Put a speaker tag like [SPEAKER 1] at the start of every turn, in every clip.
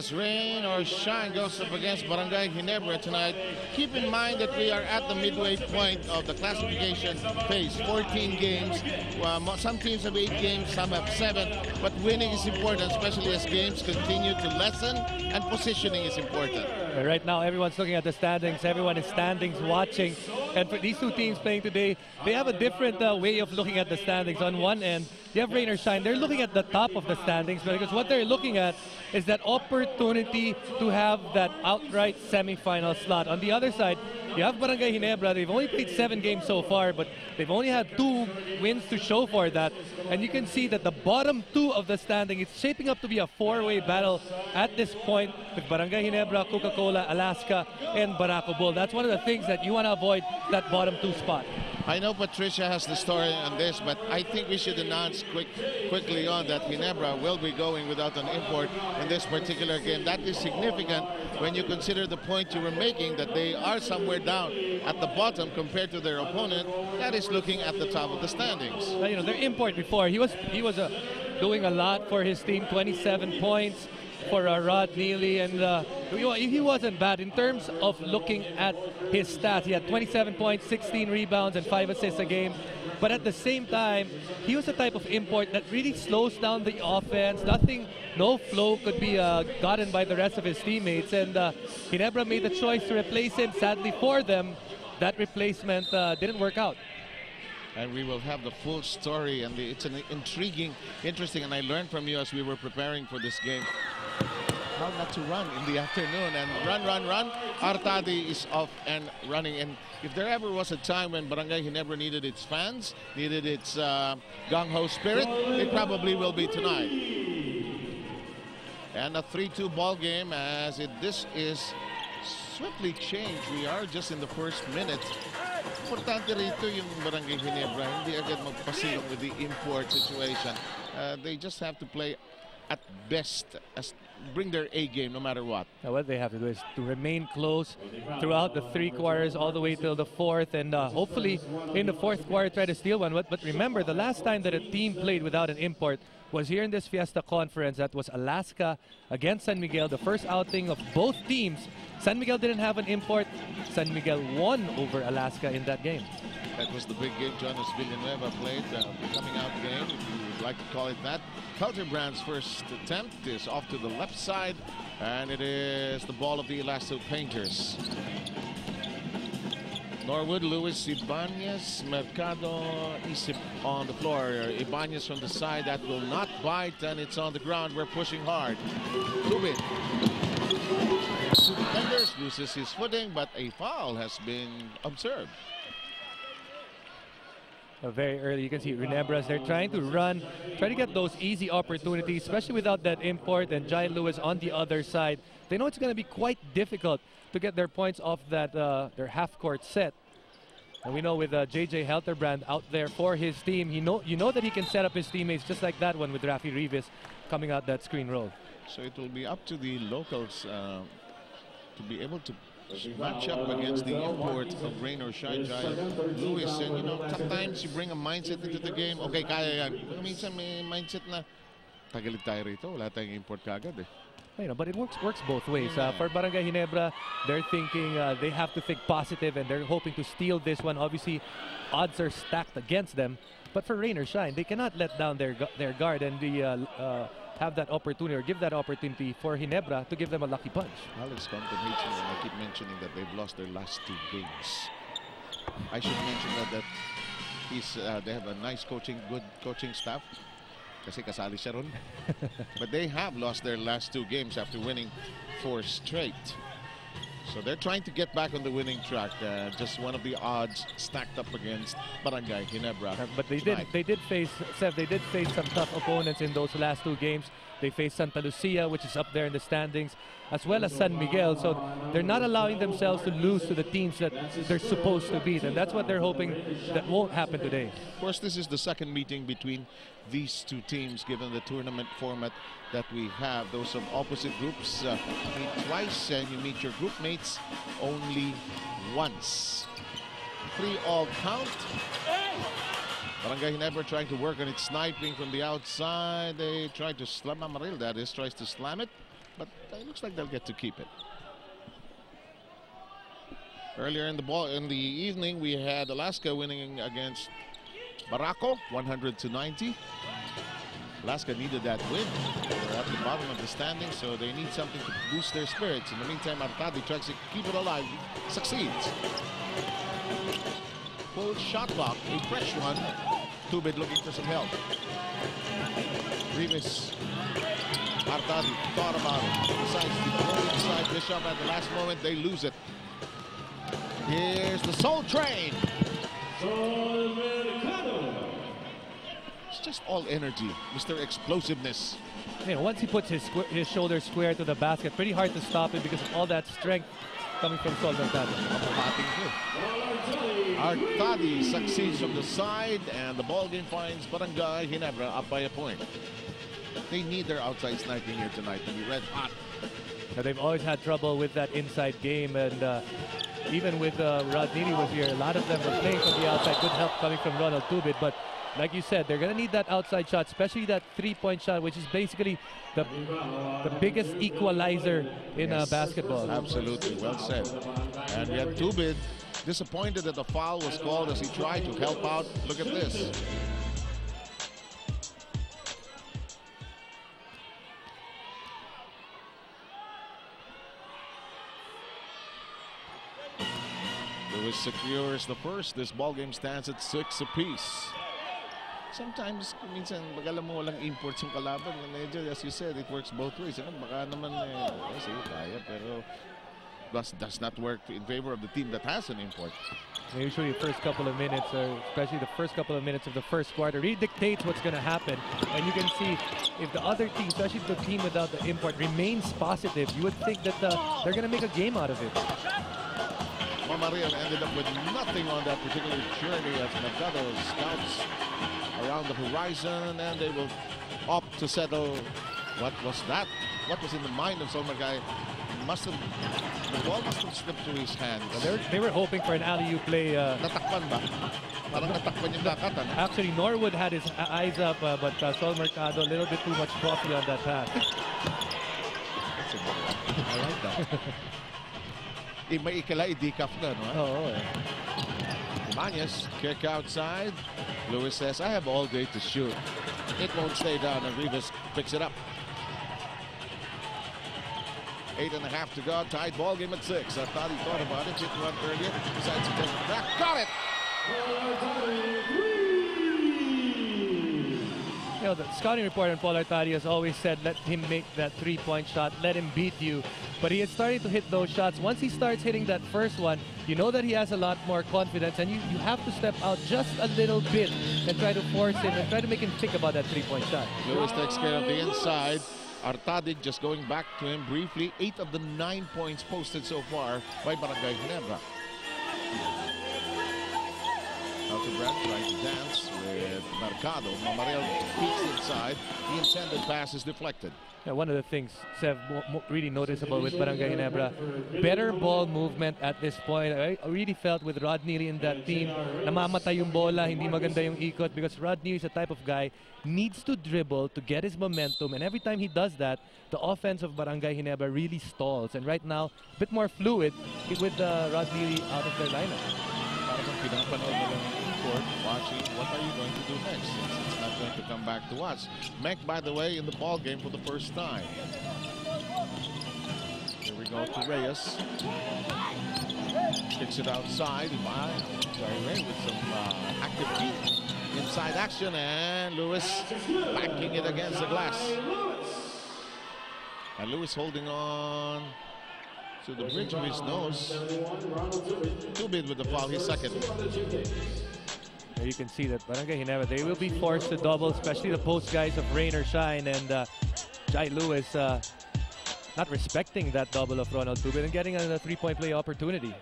[SPEAKER 1] as rain or shine goes up against Barangay Ginebra tonight. Keep in mind that we are at the midway point of the classification phase. 14 games. Well, some teams have eight games, some have seven. But winning is important, especially as games continue to lessen and positioning is important.
[SPEAKER 2] Right now, everyone's looking at the standings. Everyone is standings watching. And for these two teams playing today, they have a different uh, way of looking at the standings. On one end, you have Rain Shine. They're looking at the top of the standings because what they're looking at is that opportunity to have that outright semifinal slot. On the other side, you have Barangay Ginebra. They've only played seven games so far, but they've only had two wins to show for that. And you can see that the bottom two of the standing is shaping up to be a four-way battle at this point with Barangay Ginebra, Coca-Cola, Alaska, and Barako Bull. That's one of the things that you want to avoid that bottom two spot.
[SPEAKER 1] I know Patricia has the story on this, but I think we should announce quick, quickly on that Ginebra will be going without an import in this particular game. That is significant when you consider the point you were making that they are somewhere down at the bottom compared to their opponent that is looking at the top of the standings.
[SPEAKER 2] you know, their import before, he was he was uh, doing a lot for his team, 27 points for uh, Rod Neely, and uh, he wasn't bad in terms of looking at his stats. He had 27 points, 16 rebounds, and 5 assists a game. But at the same time, he was a type of import that really slows down the offense. Nothing, no flow could be uh, gotten by the rest of his teammates. And uh, Ginebra made the choice to replace him. Sadly for them, that replacement uh, didn't work out
[SPEAKER 1] and we will have the full story and the, it's an intriguing interesting and I learned from you as we were preparing for this game how not to run in the afternoon and run, run, run. Artadi is off and running. And if there ever was a time when Barangay Ginebra needed its fans, needed its uh, gung-ho spirit, it probably will be tonight. And a 3-2 ball game as it, this is swiftly changed. We are just in the first minute. Importante rito yung Barangay Ginebra. Hindi agad magpasilong with the import situation. Uh, they just have to play at best as bring their A game no matter what.
[SPEAKER 2] Now what they have to do is to remain close throughout the three quarters all the way till the fourth and uh, hopefully in the fourth quarter try to steal one. But, but remember the last time that a team played without an import was here in this Fiesta Conference. That was Alaska against San Miguel, the first outing of both teams. San Miguel didn't have an import. San Miguel won over Alaska in that game.
[SPEAKER 1] That was the big game Jonas Villanueva played, uh, coming out game, if you would like to call it that. Helterbrand's first attempt is off to the left side, and it is the ball of the Elasto Painters. Norwood, Lewis, Ibanez, Mercado, Isip on the floor. Ibanez from the side, that will not bite, and it's on the ground. We're pushing hard. Lubin. Defenders loses his footing, but a foul has been observed
[SPEAKER 2] very early. You can see Ginebras, they're trying to run, try to get those easy opportunities, especially without that import and Jai Lewis on the other side. They know it's going to be quite difficult to get their points off that uh, their half-court set. And we know with uh, JJ Helterbrand out there for his team, he know, you know that he can set up his teammates just like that one with Rafi Reavis coming out that screen roll.
[SPEAKER 1] So it will be up to the locals uh, to be able to match up against the import of Rain or Shine Jai Lewis. And you know, sometimes you bring a mindset into the game. Okay, kaya yan. Minsan may mindset na tagalit tayo rito. Wala tayong import kagad eh.
[SPEAKER 2] You know, but it works works both ways. Uh, for Barangay Ginebra, they're thinking uh, they have to think positive and they're hoping to steal this one. Obviously, odds are stacked against them. But for Rain or Shine, they cannot let down their their guard and the uh, uh have that opportunity or give that opportunity for Ginebra to give them a lucky punch.
[SPEAKER 1] Alex Compton hates me when I keep mentioning that they've lost their last two games. I should mention that, that he's, uh, they have a nice coaching, good coaching staff. Kasi kasali siya but they have lost their last two games after winning four straight. So they're trying to get back on the winning track. Uh, just one of the odds stacked up against Barangay Ginebra. Uh,
[SPEAKER 2] but they tonight. did they did face Seth, they did face some tough opponents in those last two games. They face Santa Lucia, which is up there in the standings, as well as San Miguel. So they're not allowing themselves to lose to the teams that they're supposed to beat. And that's what they're hoping that won't happen today.
[SPEAKER 1] Of course, this is the second meeting between these two teams, given the tournament format that we have. Those of opposite groups uh, meet twice, and you meet your group mates only once. Three all count. Barangay never trying to work on its sniping from the outside. They try to slam Mamaril, that is, tries to slam it. but uh, it looks like they'll get to keep it. Earlier in the ball in the evening, we had Alaska winning against Barako, 100 to 90. Alaska needed that win. They're at the bottom of the standings, so they need something to boost their spirits. In the meantime, Artadi tries to keep it alive, succeeds. Full shot clock, a fresh one. Tubid looking for some help. Reavis Artadi thought about it. Decides to throw inside Bishop at the last moment. They lose it. Here's the Soul Train. It's just all energy, Mr. Explosiveness.
[SPEAKER 2] Know, once he puts his his shoulder square to the basket, pretty hard to stop him because of all that strength coming from Sol Mercado.
[SPEAKER 1] Artadi succeeds from the side, and the ball game finds Barangay Ginebra up by a point. They need their outside sniping here tonight to be red hot.
[SPEAKER 2] Now, they've always had trouble with that inside game, and uh, even with uh, Rod Neely was here, a lot of them were playing from the outside. Good help coming from Ronald Tubid, but like you said, they're going to need that outside shot, especially that three-point shot, which is basically the the biggest equalizer in uh,
[SPEAKER 1] Yes.
[SPEAKER 2] basketball.
[SPEAKER 1] Absolutely, well said. And we had Tubid disappointed that the foul was called as he tried to help out. Look at this. Lewis secures the first. This ball game stands at six apiece. Sometimes, minsan, pag alam mo walang imports yung kalaban, medyo, as you said, it works both ways. Ano, baka naman, eh, oh, sige, kaya, pero does, does not work in favor of the team that has an import.
[SPEAKER 2] Usually the first couple of minutes, or especially the first couple of minutes of the first quarter, really dictates what's going to happen. And you can see if the other team, especially the team without the import, remains positive, you would think that uh, they're going to make a game out of it.
[SPEAKER 1] Mamaril ended up with nothing on that particular journey as Mercado scouts around the horizon and they will opt to settle. What was that? What was in the mind of Solmagay? Must have, the ball must have slipped through his hands.
[SPEAKER 2] They were, they were hoping for an alley-oop play. Uh,
[SPEAKER 1] Natakpan ba? Parang natakpan yung dakat,
[SPEAKER 2] actually, Norwood had his uh, eyes up, uh, but uh, Sol Mercado a little bit too much coffee on that pass.
[SPEAKER 1] That's a good one. I like that. Eh, i-decaf na, no?
[SPEAKER 2] Oh, eh.
[SPEAKER 1] Ibanez, kick outside. Lewis says, I have all day to shoot. It won't stay down, and Reavis picks it up. Eight and a half to go. Tied ball game at six. I thought he thought about it. Hit one earlier. Decides to take it back. Got it!
[SPEAKER 2] Know, the scouting report on Paul Artadi has always said, let him make that three-point shot, let him beat you. But he is starting to hit those shots. Once he starts hitting that first one, you know that he has a lot more confidence, and you, you have to step out just a little bit and try to force him and try to make him think about that three-point shot.
[SPEAKER 1] Lewis takes care of the inside. Artadig just going back to him briefly. Eight of the nine points posted so far by Barangay Ginebra. Brand trying to dance with Mercado. Mamaril peeks inside. The intended pass is deflected.
[SPEAKER 2] Yeah, one of the things, Sev, really noticeable with Barangay Ginebra, better ball movement at this point. I I really felt with Rod Neely in that team, namamatay yung bola, hindi maganda yung ikot because Rod Neely is the type of guy needs to dribble to get his momentum and every time he does that, the offense of Barangay Ginebra really stalls. And right now, a bit more fluid with uh, Rod Neely out of their lineup.
[SPEAKER 1] Watching what are you going to do next since it's not going to come back to us. Menk, by the way, in the ball game for the first time. Here we go to Reyes. Kicks it outside. By Ray with some uh, active feet. Inside action and Lewis backing it against the glass. And Lewis holding on to the bridge of his nose. Tubid with the foul, his second.
[SPEAKER 2] There you can see that Barangay Ginebra, they will be forced to double, especially the post guys of Rain or Shine and uh, Jai Lewis uh, not respecting that double of Ronald Tubid and getting a three-point play opportunity.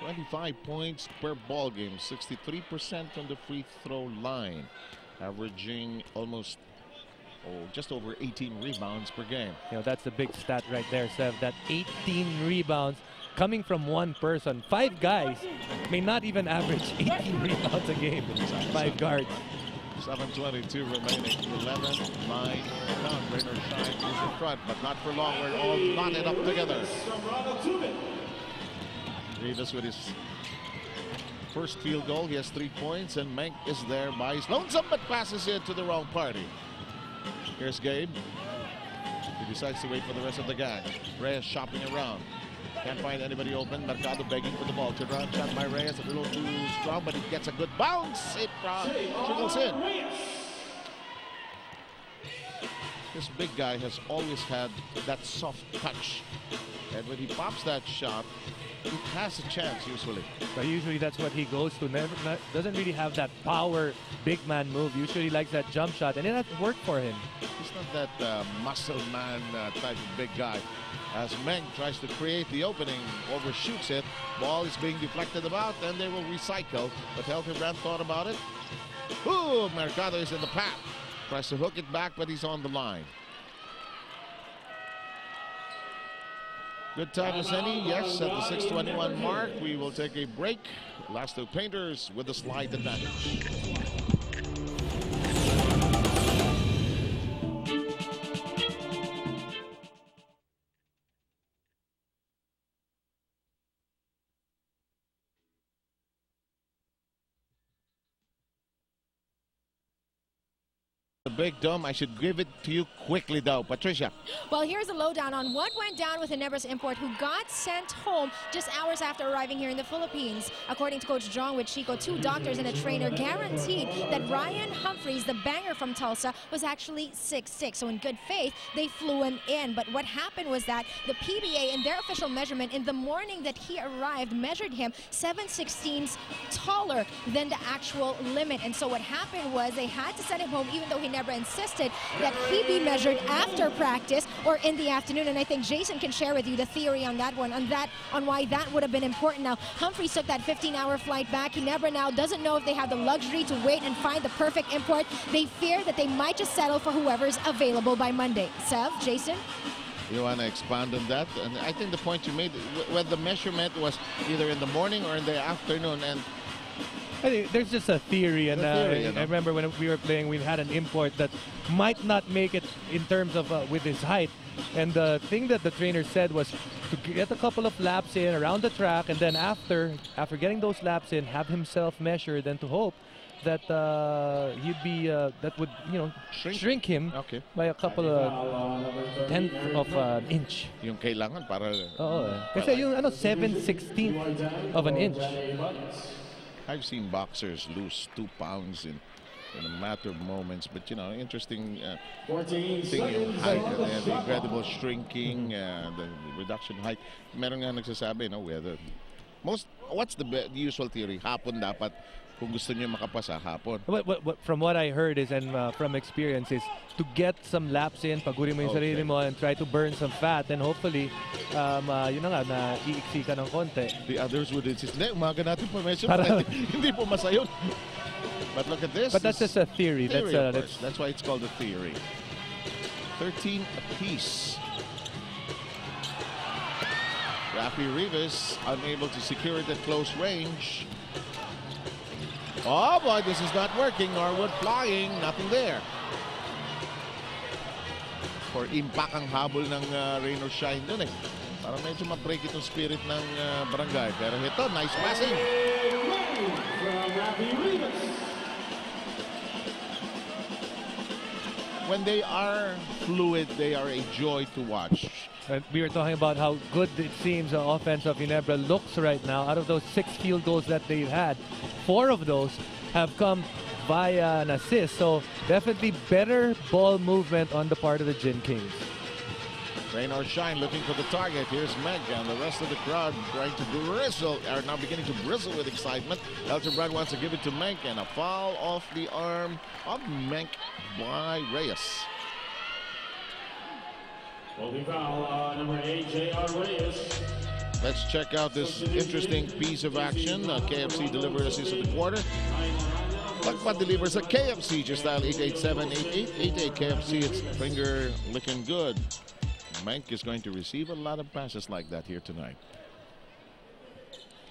[SPEAKER 1] 25 points per ball game, 63% from the free throw line, averaging almost oh, just over 18 rebounds per game.
[SPEAKER 2] You know, that's the big stat right there, Sev. That 18 rebounds coming from one person. Five guys may not even average 18 rebounds a game. Five guards.
[SPEAKER 1] 7.22 remaining. 11, 9, count. Rain or shine is in front, but not for long. We're all knotted up together. Reavis with his first field goal. He has three points, and Menk is there by his lonesome, but passes it to the wrong party. Here's Gabe. He decides to wait for the rest of the gang. Reyes shopping around. Can't find anybody open. Mercado begging for the ball. Turnaround shot by Reyes. A little too strong, but he gets a good bounce. It uh, trickles in. This big guy has always had that soft touch. And when he pops that shot, he has a chance usually.
[SPEAKER 2] But usually that's what he goes to. Never not, doesn't really have that power big man move. Usually he likes that jump shot, and it has worked for him.
[SPEAKER 1] He's not that uh, muscle man uh, type of big guy. As Menk tries to create the opening, overshoots it. Ball is being deflected about, and they will recycle. But Brand thought about it. Ooh, Mercado is in the path. Tries to hook it back, but he's on the line. Good time as any, yes, at the 621 mark. We will take a break. Elasto Painters with the slide advantage. Big dome. I should give it to you quickly, though. Patricia.
[SPEAKER 3] Well, here's a lowdown on what went down with Ginebra's import who got sent home just hours after arriving here in the Philippines. According to Coach Jong Uichico, two doctors and a trainer guaranteed that Ryan Humphreys, the banger from Tulsa, was actually 6'6". So in good faith, they flew him in. But what happened was that the PBA, in their official measurement, in the morning that he arrived, measured him 7 16ths taller than the actual limit. And so what happened was they had to send him home, even though he never Insisted that he be measured after practice or in the afternoon. And I think Jason can share with you the theory on that one, on that, on why that would have been important. Now, Humphreys took that 15-hour flight back. Ginebra now doesn't know if they have the luxury to wait and find the perfect import. They fear that they might just settle for whoever's available by Monday. Sev, Jason?
[SPEAKER 1] You want to expand on that? And I think the point you made, when the measurement was either in the morning or in the afternoon, and
[SPEAKER 2] there's just a theory, and uh,
[SPEAKER 1] theory, you know?
[SPEAKER 2] I remember when we were playing, we had an import that might not make it in terms of uh, with his height. And the thing that the trainer said was to get a couple of laps in around the track, and then after after getting those laps in, have himself measured, and to hope that uh, he'd be uh, that would you know
[SPEAKER 1] shrink,
[SPEAKER 2] shrink him
[SPEAKER 1] okay.
[SPEAKER 2] by a couple of tenth of an inch.
[SPEAKER 1] Yung kailangan para.
[SPEAKER 2] Oo. Kasi yung ano 7 16 of an inch.
[SPEAKER 1] I've seen boxers lose two pounds in in a matter of moments. But you know, interesting uh, thing yung height, uh, the incredible shrinking, uh, the reduction height. Meron nga nagsasabi, no, whether most what's the, the usual theory? Hapon dapat kung gusto niyo makapasa hapon.
[SPEAKER 2] What, what, what, from what I heard is and uh, from experience is to get some laps in, pagurin mo yung okay. sarili mo and try to burn some fat and hopefully um, uh, yun na nga na iiksi ka ng konti.
[SPEAKER 1] The others would insist, hindi, umaga natin po medyo hindi po masayon. But look at this.
[SPEAKER 2] But that's just a theory.
[SPEAKER 1] theory
[SPEAKER 2] that's, uh,
[SPEAKER 1] that's, that's why it's called a theory. 13 apiece. Rafi Rivas unable to secure it at close range. Oh boy, this is not working. Norwood flying, nothing there. For impact ang habol ng uh, rain or shine dun eh. Parang medyo ma-break itong spirit ng uh, barangay. Pero ito, nice passing. When they are fluid, they are a joy to watch.
[SPEAKER 2] We were talking about how good it seems the uh, offense of Ginebra looks right now. Out of those six field goals that they've had, four of those have come via an assist. So definitely better ball movement on the part of the Gin Kings.
[SPEAKER 1] Rain or shine looking for the target. Here's Menk and the rest of the crowd trying to bristle, are now beginning to bristle with excitement. Helterbrand wants to give it to Menk and a foul off the arm of Menk by Reyes. Let's check out this interesting piece of action. Uh, KFC delivered assist of the quarter. Lakpat delivers a KFC just dial 887-8888 KFC. It's finger looking good. Menk is going to receive a lot of passes like that here tonight.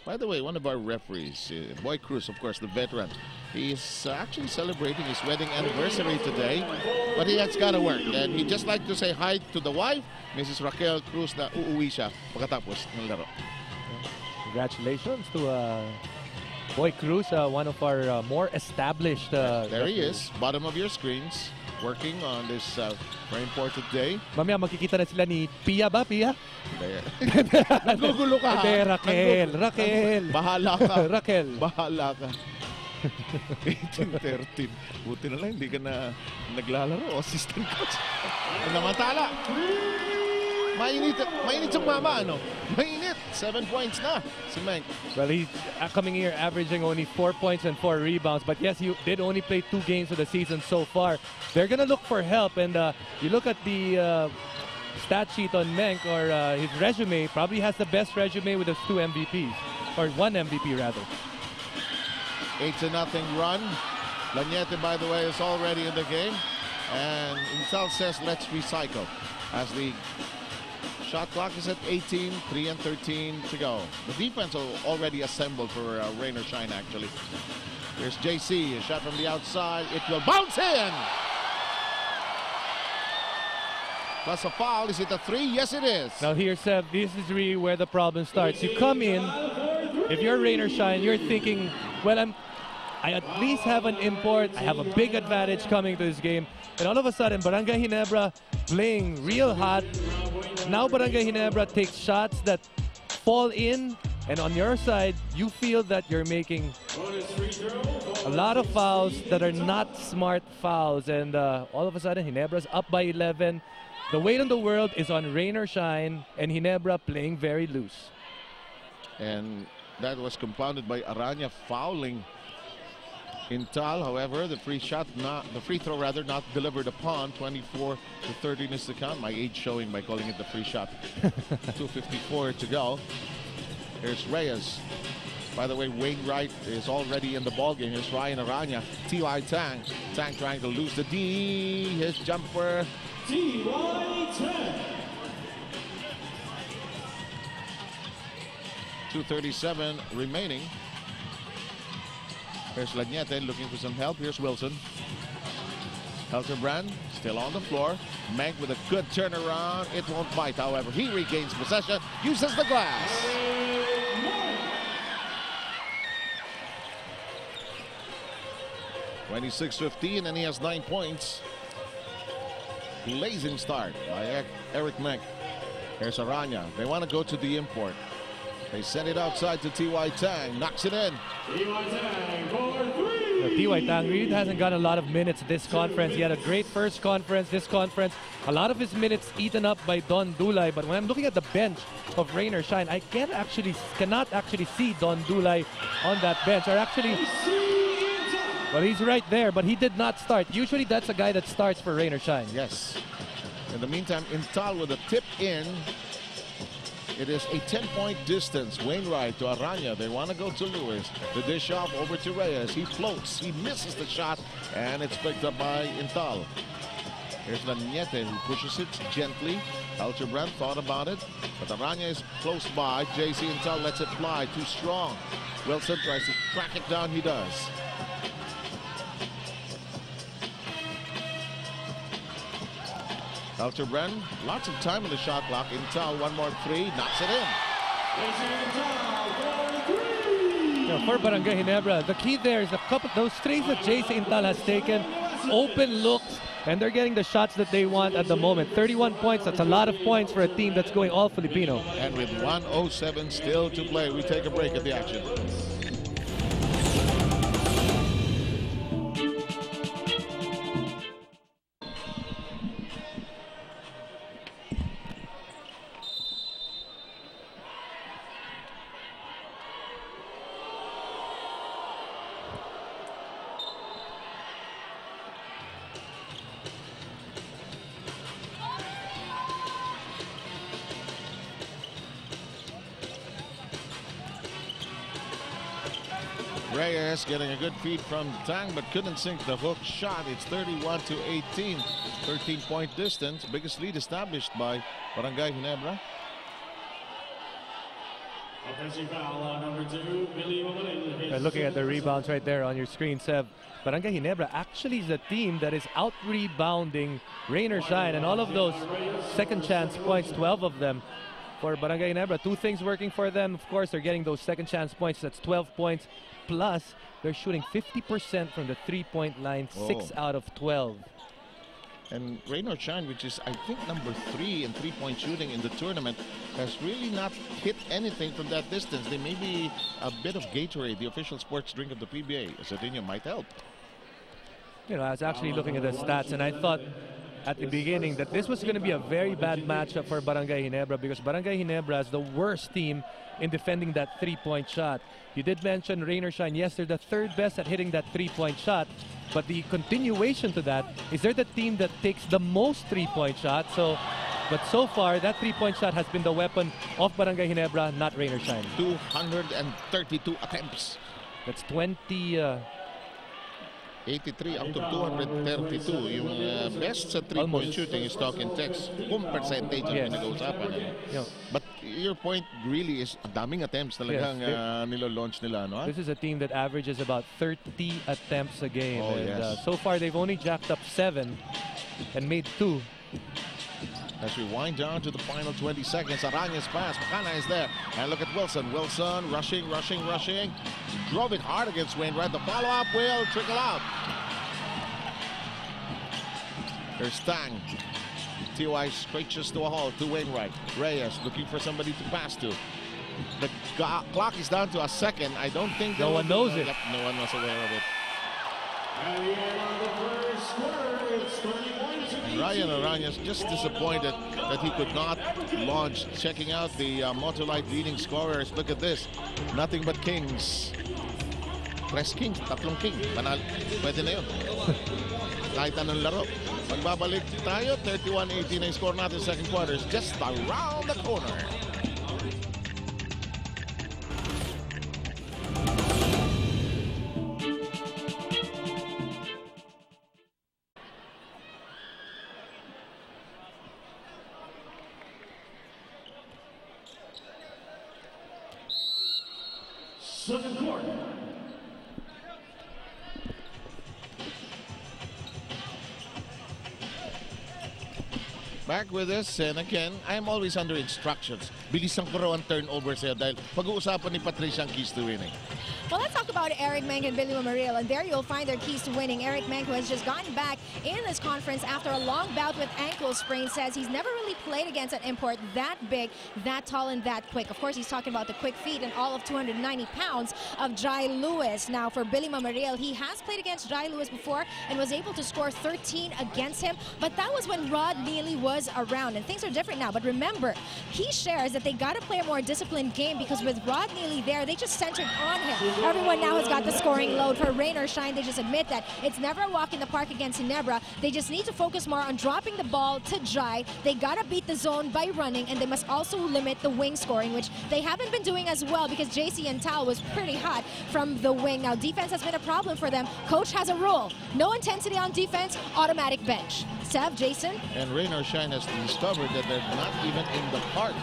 [SPEAKER 1] By the way, one of our referees, uh, Boy Cruz, of course, the veteran, he's uh, actually celebrating his wedding anniversary today, but he has got to work. And he'd just like to say hi to the wife, Mrs. Raquel Cruz, na uuwi siya pagkatapos ng laro.
[SPEAKER 2] Congratulations to uh, Boy Cruz, uh, one of our uh, more established.
[SPEAKER 1] There he is, bottom of your screens, working on this uh, very important day.
[SPEAKER 2] Mamaya makikita na sila ni Pia ba? Pia?
[SPEAKER 1] Nagugulo ka.
[SPEAKER 2] Hindi, Raquel. Raquel.
[SPEAKER 1] Bahala ka.
[SPEAKER 2] Raquel.
[SPEAKER 1] Bahala ka. 18-13. Buti na lang, hindi ka na naglalaro. Assistant coach. Namantala. Mainit, mainit yung mama, ano? Mainit. Seven points na si.
[SPEAKER 2] Well, he's coming here averaging only four points and four rebounds. But yes, he did only play two games of the season so far. They're going to look for help. And uh, you look at the uh, stat sheet on Menk or uh, his resume, probably has the best resume with those two MVPs. Or one MVP, rather.
[SPEAKER 1] Eight to nothing run. Laniete, by the way, is already in the game. And Intal says let's recycle as the shot clock is at 18, 3 and 13 to go. The defense al- already assembled for uh, rain or shine, actually. Here's JC, a shot from the outside. It will bounce in. Plus a foul. Is it a three? Yes, it is.
[SPEAKER 2] Now here, Seb, this is really where the problem starts. You come in, if you're rain or shine, you're thinking, well, I'm, I at least have an import. I have a big advantage coming to this game. And all of a sudden, Barangay Ginebra playing real hot. Now Barangay Ginebra takes shots that fall in, and on your side, you feel that you're making a lot of fouls that are not smart fouls. And uh, all of a sudden, Ginebra's up by 11. The weight on the world is on rain or shine, and Ginebra playing very loose.
[SPEAKER 1] And that was compounded by Aranya fouling Intal. However, the free shot not the free throw rather not delivered upon. 24 to 13 is the count. My age showing by calling it the free shot. 254 to go. Here's Reyes. By the way, Wainwright is already in the ballgame. Here's Ryan Aranya. T.Y. Tang. Tang trying to lose the D. His jumper. T.Y. Tang. Two thirty-seven remaining. Here's Laniete looking for some help. Here's Wilson. Helterbrand still on the floor. Menk with a good turnaround. It won't bite, however. He regains possession, uses the glass. Twenty-six fifteen, and he has nine points. Blazing start by Eric Menk. Here's Aranya. They want to go to the import. They send it outside to T.Y. Tang. Knocks it in.
[SPEAKER 2] Now, T.Y. Tang really hasn't gotten a lot of minutes this conference. He had a great first conference, this conference. A lot of his minutes eaten up by Don Dulay. But when I'm looking at the bench of Rain or Shine, I can actually cannot actually see Don Dulay on that bench. Or actually, well, he's right there, but he did not start. Usually, that's a guy that starts for Rain or Shine.
[SPEAKER 1] Yes. In the meantime, Intal with a tip in. It is a 10-point distance. Wainwright to Aranya. They want to go to Lewis. The dish off over to Reyes. He floats. He misses the shot, and it's picked up by Intal. Here's Laniete who pushes it gently. Helterbrand thought about it, but Aranya is close by. JC Intal lets it fly. Too strong. Wilson tries to track it down. He does. Helterbrand, lots of time in the shot clock. Intal, one more three, knocks it in.
[SPEAKER 2] Know, for Barangay Ginebra, the key there is a couple those threes that JC Intal has taken, open looks, and they're getting the shots that they want at the moment. 31 points, that's a lot of points for a team that's going all Filipino.
[SPEAKER 1] And with 107 still to play, we take a break at the action. Reyes getting a good feed from Tang, but couldn't sink the hook shot. It's 31 to 18, 13 point distance. Biggest lead established by Barangay Ginebra.
[SPEAKER 4] Offensive foul on number two, Billy Mamaril.
[SPEAKER 2] Uh, looking at the rebounds right there on your screen, Seb, Barangay Ginebra actually is a team that is out rebounding Rain or Shine, and all of those second chance points, 12 of them for Barangay Ginebra. Two things working for them. Of course, they're getting those second chance points. That's 12 points. Plus, they're shooting 50% from the three point line,
[SPEAKER 1] oh.
[SPEAKER 2] Six out of 12.
[SPEAKER 1] And Rain or Shine, which is I think number three in three-point shooting in the tournament, has really not hit anything from that distance. They may be a bit of Gatorade, the official sports drink of the PBA. Sardinia might help.
[SPEAKER 2] You know, I was actually looking at the stats, and I thought at the beginning that this was going to be a very bad matchup for Barangay Ginebra because Barangay Ginebra is the worst team in defending that three-point shot. You did mention Rain or Shine. Yes, they're the third best at hitting that three-point shot, but the continuation to that is they're the team that takes the most three-point shots. So, but so far that three-point shot has been the weapon of Barangay Ginebra, not Rain or Shine.
[SPEAKER 1] 232 attempts.
[SPEAKER 2] That's 20. Uh,
[SPEAKER 1] 83 out of 232. Yung uh, best sa three-point shooting is talking text. Kung percentage ang
[SPEAKER 2] Yes.
[SPEAKER 1] pinag-uusapan.
[SPEAKER 2] you know,
[SPEAKER 1] But your point really is daming attempts talagang
[SPEAKER 2] Yes.
[SPEAKER 1] uh, nilo-launch nila. No?
[SPEAKER 2] This is a team that averages about 30 attempts a game.
[SPEAKER 1] Oh,
[SPEAKER 2] and uh,
[SPEAKER 1] yes.
[SPEAKER 2] so far, they've only jacked up seven and made two.
[SPEAKER 1] As we wind down to the final 20 seconds, Aranya's pass. Makana is there. And look at Wilson. Wilson rushing, rushing, rushing. Drove it hard against Wainwright. The follow-up will trickle out. There's Tang. TY screeches to a halt to Wainwright. Reyes looking for somebody to pass to. The clock is down to a second. I don't think
[SPEAKER 2] No one knows it.
[SPEAKER 1] Yep, no one was aware of it.
[SPEAKER 4] At the end of the first quarter, it's 31 to
[SPEAKER 1] And Ryan Arana's just disappointed that he could not launch. Checking out the uh, Motolite leading scorers. Look at this. Nothing but kings. Tres kings, tatlong king. Panal, pwede na yun. Kahit anong laro. Magbabalik tayo, 31-18 ang score natin second quarter. is Just around the corner. Back with us, and again, I'm always under instructions. Bilisan ko raw ang turnover sa'yo dahil pag-uusapan ni Patricia ang keys to winning.
[SPEAKER 3] Well, let's talk about Eric Menk and Billy Mamaril, and there you'll find their keys to winning. Eric Menk, who has just gotten back in this conference after a long bout with ankle sprain, says he's never really played against an import that big, that tall, and that quick. Of course, he's talking about the quick feet and all of 290 pounds of Jai Lewis. Now, for Billy Mamaril, he has played against Jai Lewis before and was able to score 13 against him, but that was when Rod Neely was around, and things are different now. But remember, he shares that they got to play a more disciplined game because with Rod Neely there, they just centered on him. Everyone now has got the scoring load. For rain or shine, they just admit that it's never a walk in the park against Ginebra. They just need to focus more on dropping the ball to Jai. They got to beat the zone by running, and they must also limit the wing scoring, which they haven't been doing as well because JC Intal was pretty hot from the wing. Now, defense has been a problem for them. Coach has a rule no intensity on defense, automatic bench. Sev, Jason?
[SPEAKER 1] And Rain or Shine has discovered that they're not even in the park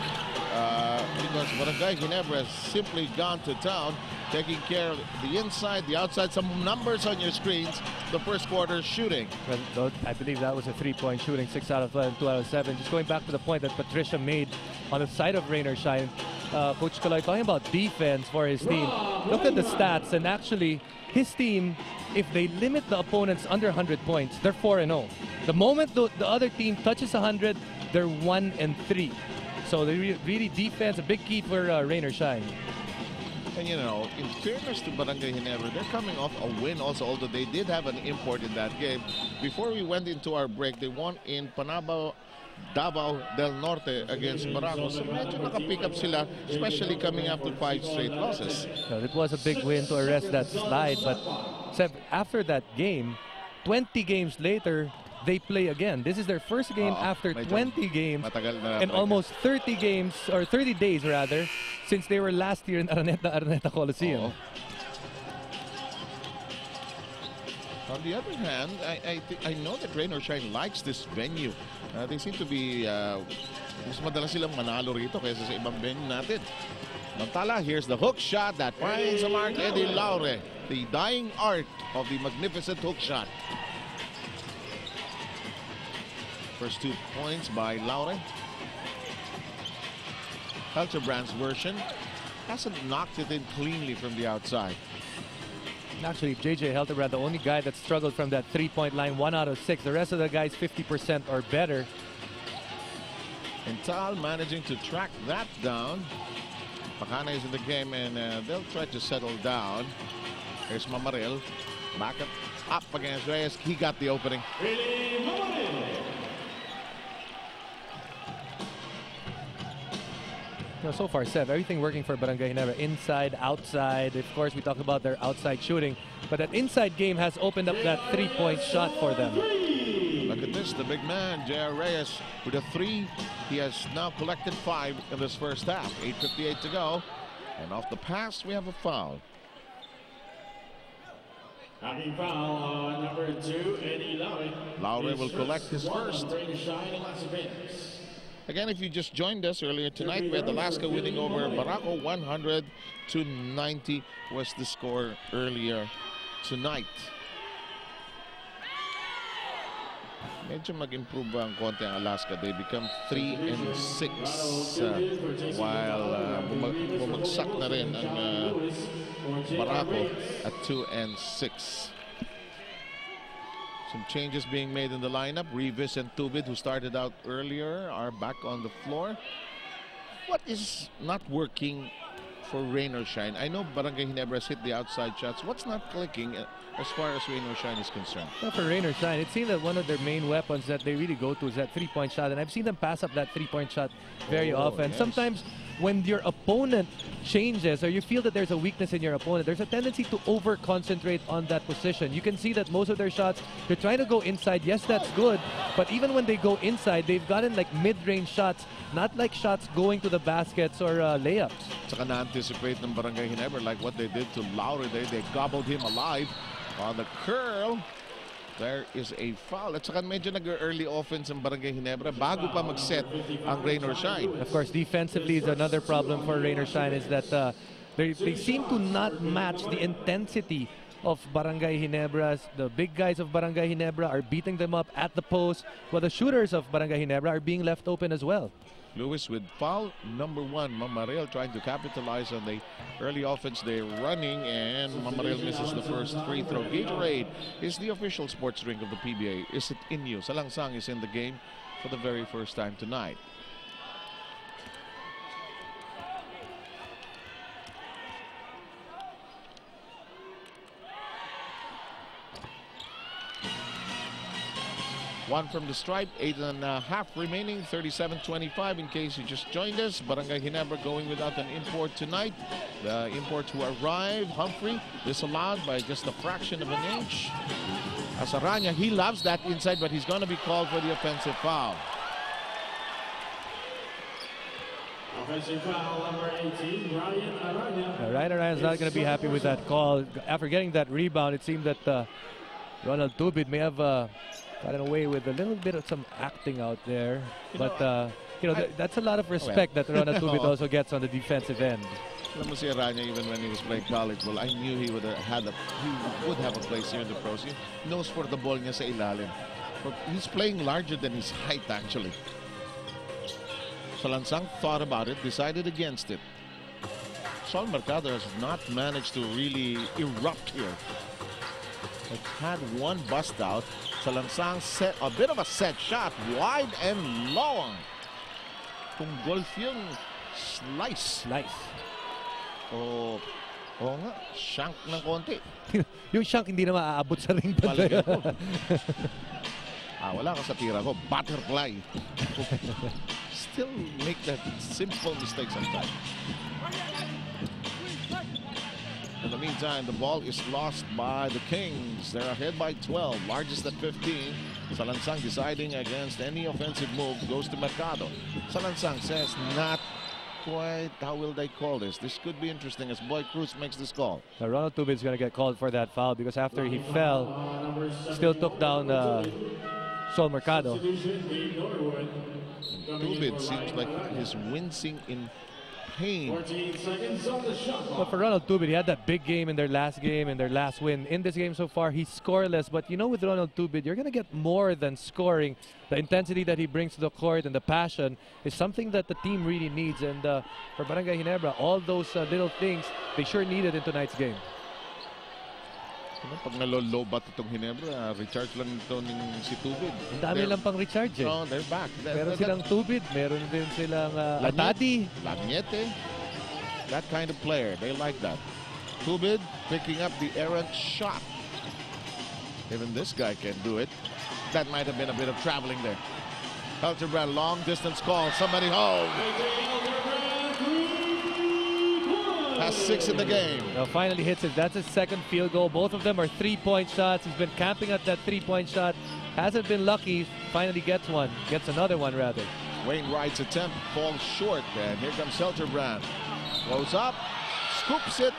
[SPEAKER 1] uh, because Barangay Ginebra has simply gone to town, taking care of the inside, the outside. Some numbers on your screens. The first quarter shooting.
[SPEAKER 2] I believe that was a three-point shooting, six out of 12, two out of seven. Just going back to the point that Patricia made on the side of Rain or Shine, uh, Coach Kaloy talking about defense for his team. Look at the stats, and actually, his team, if they limit the opponents under 100 points, they're 4 and 0. The moment the, the other team touches 100, they're 1 and 3. So they re- really defense a big key for uh, Rain or Shine.
[SPEAKER 1] And you know, in fairness to Barangay Ginebra, they're coming off a win also, although they did have an import in that game. Before we went into our break, they won in Panabo, Davao del Norte against Barangos. So medyo nakapick up sila, especially coming after five straight losses.
[SPEAKER 2] No, it was a big win to arrest that slide, but Seb, after that game, 20 games later, they play again. This is their first game
[SPEAKER 1] Oo,
[SPEAKER 2] after 20 games and almost 30 games, or 30 days rather, since they were last year in Araneta, Araneta Coliseum.
[SPEAKER 1] Oo. On the other hand, I I, I know that Rain or Shine likes this venue. Uh, they seem to be uh, mas madalas silang manalo rito kaysa sa ibang venue natin. Mantala, here's the hook shot that finds the mark Eddie Laure. The dying art of the magnificent hook shot. First two points by Laure. Helterbrand's version hasn't knocked it in cleanly from the outside.
[SPEAKER 2] Actually, JJ Helterbrand, the only guy that struggled from that three-point line, one out of six. The rest of the guys, 50% or better.
[SPEAKER 1] Intal managing to track that down. Pacana is in the game and uh, they'll try to settle down. Here's Mamaril. Back up, up against Reyes. He got the opening.
[SPEAKER 4] Really
[SPEAKER 2] You know, so far, Sev, everything working for Barangay Ginebra. Inside, outside. Of course, we talk about their outside shooting. But that inside game has opened up that three-point shot for them.
[SPEAKER 1] Look at this, the big man, J.R. Reyes, with a three. He has now collected five in this first half. 8.58 to go. And off the pass, we have a foul.
[SPEAKER 4] Hacking foul on number two, Eddie Laure.
[SPEAKER 1] Laure
[SPEAKER 4] His
[SPEAKER 1] will collect his
[SPEAKER 4] one
[SPEAKER 1] first. Again, if you just joined us earlier tonight, we had Alaska winning over Barako 100 to 90 was the score earlier tonight. Medyo mag-improve ang konti ang Alaska. They become 3 and 6 uh, while uh, bumag- bumagsak na rin ang uh, Barako at 2 and 6. Some changes being made in the lineup. Reavis and Tubid, who started out earlier, are back on the floor. What is not working for rain or shine? I know Barangay Ginebra has hit the outside shots. What's not clicking as far as rain or shine is concerned?
[SPEAKER 2] Well, for rain or shine, it seems that one of their main weapons that they really go to is that three-point shot, and I've seen them pass up that three-point shot very
[SPEAKER 1] Oh,
[SPEAKER 2] often.
[SPEAKER 1] yes.
[SPEAKER 2] Sometimes when your opponent changes or you feel that there's a weakness in your opponent, there's a tendency to over-concentrate on that position. You can see that most of their shots, they're trying to go inside. Yes, that's good, but even when they go inside, they've gotten like mid-range shots, not like shots going to the baskets or uh, layups.
[SPEAKER 1] Saka na-anticipate ng Barangay Ginebra like what they did to Lowry. They, they gobbled him alive on the curl. There is a foul. At saka medyo nag-early offense ang Barangay Ginebra bago pa mag-set ang rain or shine.
[SPEAKER 2] Of course, defensively is another problem for Rain or Shine is that uh, they, they seem to not match the intensity of Barangay Ginebra's. The big guys of Barangay Ginebra are beating them up at the post, while the shooters of Barangay Ginebra are being left open as well.
[SPEAKER 1] Lewis with foul number one. Mamaril trying to capitalize on the early offense they're running, and Mamaril misses the first free throw. Gatorade is the official sports drink of the PBA. Is it in you? Salangsang is in the game for the very first time tonight. One from the stripe, eight and a half remaining, 37-25 in case you just joined us. Barangay Ginebra going without an import tonight. The import who arrived, Humphrey, disallowed by just a fraction of an inch. Asaranya, he loves that inside, but he's going to be called for the offensive foul.
[SPEAKER 4] Offensive foul number 18, Ryan Arana.
[SPEAKER 2] Uh, Ryan Arayan's not going to be happy with that call. After getting that rebound, it seemed that uh, Ronald Tubid may have uh, gotten away with a little bit of some acting out there.
[SPEAKER 1] You
[SPEAKER 2] But,
[SPEAKER 1] know,
[SPEAKER 2] uh, you know, th- that's a lot of respect that Ronald Tubid
[SPEAKER 1] Oo.
[SPEAKER 2] also gets on the defensive end.
[SPEAKER 1] Alam mo si Aranya, even when he was playing college ball, I knew he would have had a, he would have a place here in the pros. He knows for the ball niya sa ilalim. But he's playing larger than his height actually. Salansang thought about it, decided against it. Sol Mercado has not managed to really erupt here. It had one bust out. Salansang set a bit of a set shot, wide and long. Kung golf yung slice.
[SPEAKER 2] Nice.
[SPEAKER 1] O, oo nga, shank ng konti.
[SPEAKER 2] yung shank hindi na maaabot sa ring
[SPEAKER 1] ko. ah, wala ka sa tira ko. Butterfly. Still make that simple mistake sometimes. In the meantime, the ball is lost by the Kings. They're ahead by 12, largest at 15. Salansang deciding against any offensive move goes to Mercado. Salansang says not quite how will they call this. This could be interesting as Boy Cruz makes this call.
[SPEAKER 2] Now, Ronald Tubid's going to get called for that foul because after he fell, still took down uh, Sol Mercado.
[SPEAKER 1] Tubid seems like he's wincing in Payne.
[SPEAKER 4] 14 seconds on the shot
[SPEAKER 2] But for Ronald Tubid, he had that big game in their last game and their last win. In this game so far, he's scoreless. But you know, with Ronald Tubid, you're going to get more than scoring. The intensity that he brings to the court and the passion is something that the team really needs. And uh, for Barangay Ginebra, all those uh, little things, they sure needed in tonight's game.
[SPEAKER 1] Ano, pag nalolobat itong Ginebra, recharge lang ito ng si Tubid.
[SPEAKER 2] Ang dami
[SPEAKER 1] They're-
[SPEAKER 2] lang pang recharge eh.
[SPEAKER 1] No, they're back. That-
[SPEAKER 2] Meron silang Tubid, meron din silang uh. Artadi.
[SPEAKER 1] Lanyete. That kind of player. They like that. Tubid picking up the errant shot. Even this guy can do it. That might have been a bit of traveling there. Helterbrand, long distance call. Somebody home. Has six in the game.
[SPEAKER 2] Now finally hits it. That's his second field goal. Both of them are three-point shots. He's been camping at that three-point shot. Hasn't been lucky. Finally gets one. Gets another one rather.
[SPEAKER 1] Wainwright's attempt falls short. And here comes Helterbrand. Goes up, scoops it.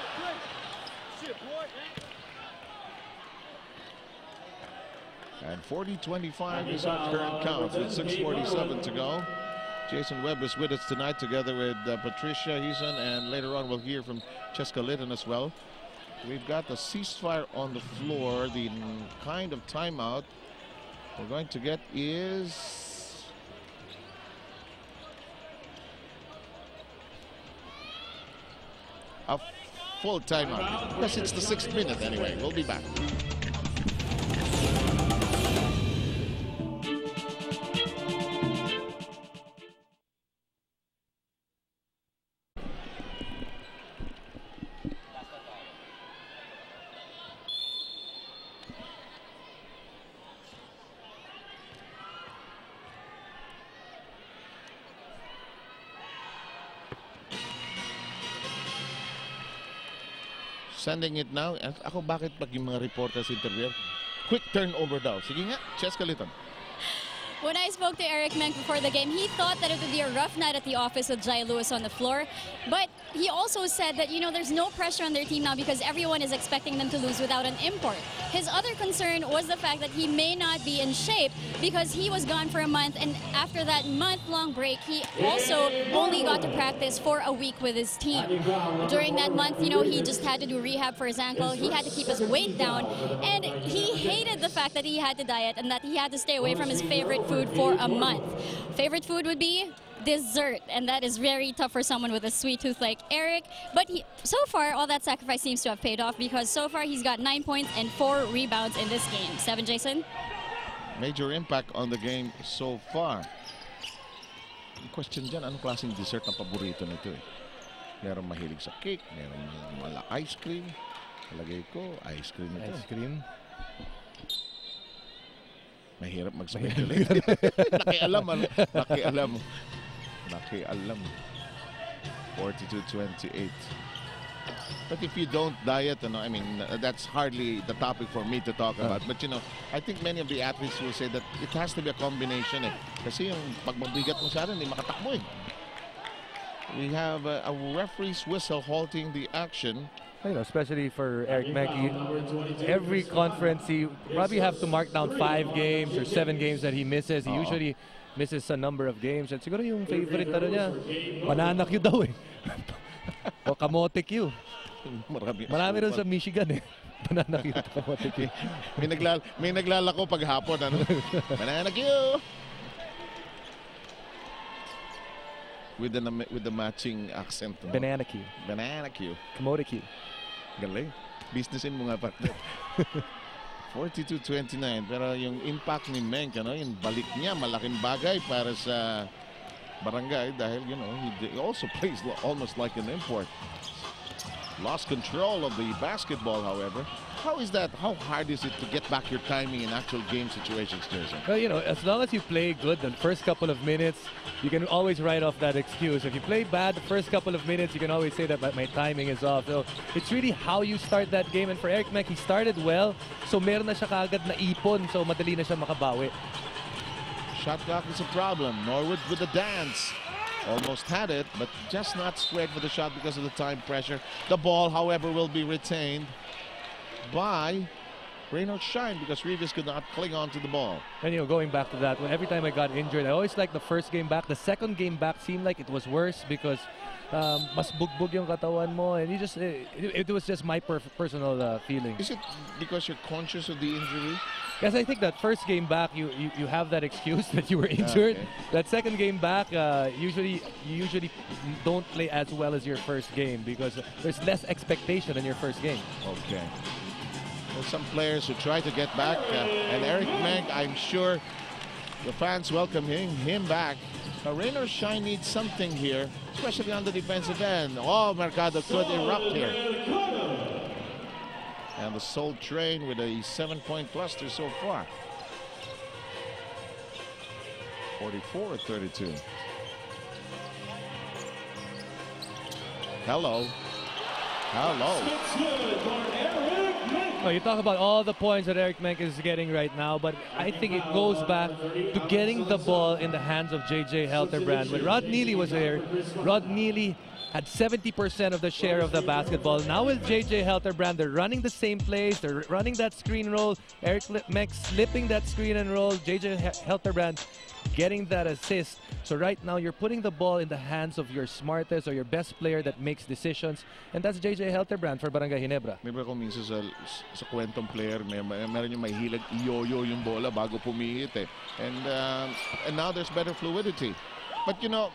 [SPEAKER 1] And 40-25 is our current count with 6.47 to go. Jason Webb is with us tonight together with uh, Patricia Hizon and later on we'll hear from Cheska Litton as well. We've got the ceasefire on the floor. The kind of timeout we're going to get is a full timeout. Yes, it's the sixth minute anyway. We'll be back. Sending it now. Ako bakit pag yung mga reporters interview, quick turnover daw. Sige nga, Cheska Litton.
[SPEAKER 5] When I spoke to Eric Menk before the game, he thought that it would be a rough night at the office with Jai Lewis on the floor. But he also said that, you know, there's no pressure on their team now because everyone is expecting them to lose without an import. His other concern was the fact that he may not be in shape because he was gone for a month. And after that month long break, he also only got to practice for a week with his team. During that month, you know, he just had to do rehab for his ankle. He had to keep his weight down. And he hated the fact that he had to diet and that he had to stay away from his favorite food for a month. Favorite food would be dessert, and that is very tough for someone with a sweet tooth like Eric. But he, so far, all that sacrifice seems to have paid off because so far he's got nine points and four rebounds in this game. Seven, Jason?
[SPEAKER 1] Major impact on the game so far. Ang question dyan, anong klaseng dessert ang paborito nito eh? Meron mahilig sa cake, meron mala ice cream. Palagay ko, ice cream ito.
[SPEAKER 2] Ice cream.
[SPEAKER 1] Mahirap mag-speculate. Nakialam, ano? Nakialam. Nakialam. 42-28. But if you don't diet, you know, I mean, that's hardly the topic for me to talk about. But you know, I think many of the athletes will say that it has to be a combination eh. Kasi yung pag mabigat mo sa hindi makatakbo eh. We have uh, a referee's whistle halting the action.
[SPEAKER 2] You know, especially for Eric Mackey, every conference he probably have to mark down five games or seven games that he misses. He usually misses a number of games. At siguro yung favorite ano niya, banana Q daw eh. o kamote Q.
[SPEAKER 1] Marami,
[SPEAKER 2] Marami rin sa Michigan eh. Banana Q, kamote Q.
[SPEAKER 1] may, naglal may naglalako pag hapon. Ano? Banana Q! With the, with the matching accent. No?
[SPEAKER 2] Banana Q,
[SPEAKER 1] Banana Q.
[SPEAKER 2] kamote Q.
[SPEAKER 1] Galing. Businessin mo nga pa. 42-29. Pero yung impact ni Menk, ano, yung balik niya, malaking bagay para sa barangay dahil, you know, he, also plays almost like an import. Lost control of the basketball, however. How is that? How hard is it to get back your timing in actual game situations, Jason?
[SPEAKER 2] Well, you know, as long as you play good the first couple of minutes, you can always write off that excuse. If you play bad the first couple of minutes, you can always say that "But my timing is off. So it's really how you start that game. And for Eric Mack, he started well, so meron na siya kaagad na ipon, so madali na siya makabawi.
[SPEAKER 1] Shot clock is a problem. Norwood with the dance. Almost had it, but just not squared for the shot because of the time pressure. The ball, however, will be retained by or shine because Reavis could not cling on to the ball.
[SPEAKER 2] And you know, going back to that, every time I got injured, I always liked the first game back. The second game back seemed like it was worse because um, mas bugbog yung katawan mo, and you just it, it, it was just my per- personal uh, feeling.
[SPEAKER 1] Is it because you're conscious of the injury?
[SPEAKER 2] Yes, I think that first game back, you, you, you have that excuse that you were injured.
[SPEAKER 1] Okay.
[SPEAKER 2] That second game back, uh, usually you usually don't play as well as your first game because there's less expectation in your first game.
[SPEAKER 1] Okay. There's some players who try to get back, uh, and Eric Menk, I'm sure the fans welcome him, him back. Now, rain or shine needs something here, especially on the defensive end. Oh, Mercado could erupt here. And the Soul Train with a seven-point cluster so far. 44-32. Hello. Hello.
[SPEAKER 2] You talk about all the points that Eric Menk is getting right now, but I think it goes back to getting the ball in the hands of JJ Helterbrand. When Rod Neely was here, Rod Neely had 70% of the share of the basketball. Now with JJ Helterbrand, they're running the same plays, they're running that screen roll. Eric Menk slipping that screen and roll. JJ Helterbrand getting that assist. So right now you're putting the ball in the hands of your smartest or your best player that makes decisions, and that's JJ Helterbrand for Barangay Ginebra.
[SPEAKER 1] Di ba minsan sa, sa kwentong player, may, meron yung mahilig i-yo-yo yung bola bago pumihit eh. And, um, and now there's better fluidity. But you know,